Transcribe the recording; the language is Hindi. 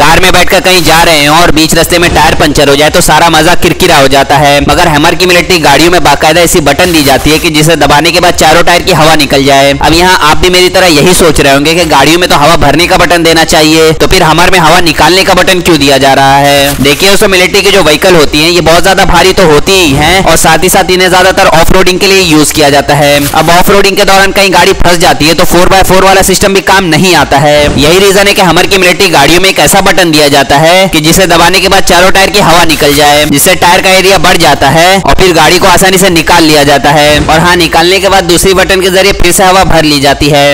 कार में बैठकर कहीं जा रहे हैं और बीच रास्ते में टायर पंचर हो जाए तो सारा मज़ा किरकिरा हो जाता है। मगर हैमर की मिलिट्री गाड़ियों में बाकायदा ऐसी बटन दी जाती है कि जिसे दबाने के बाद चारों टायर की हवा निकल जाए। अब यहाँ आप भी मेरी तरह यही सोच रहे होंगे कि गाड़ियों में तो हवा भरने का बटन देना चाहिए तो फिर हमर में हवा निकालने का बटन क्यों दिया जा रहा है? देखिए उसमें मिलिट्री की जो व्हीकल होती है, ये बहुत ज़्यादा भारी तो होती ही है और साथ ही साथ इन्हें ज़्यादातर ऑफ़ के लिए यूज़ किया जाता है। अब ऑफ़ के दौरान कहीं गाड़ी फंस जाती है तो फोर बाय फोर वाला सिस्टम भी काम नहीं आता है। यही रीजन है कि हमर की मिलिट्री गाड़ियों में एक ऐसा बटन दिया जाता है कि जिसे दबाने के बाद चारों टायर की हवा निकल जाए, जिससे टायर का एरिया बढ़ जाता है और फिर गाड़ी को आसानी से निकाल लिया जाता है। और हाँ निकालने के बाद दूसरी बटन के ज़रिए फिर से हवा भर ली जाती है।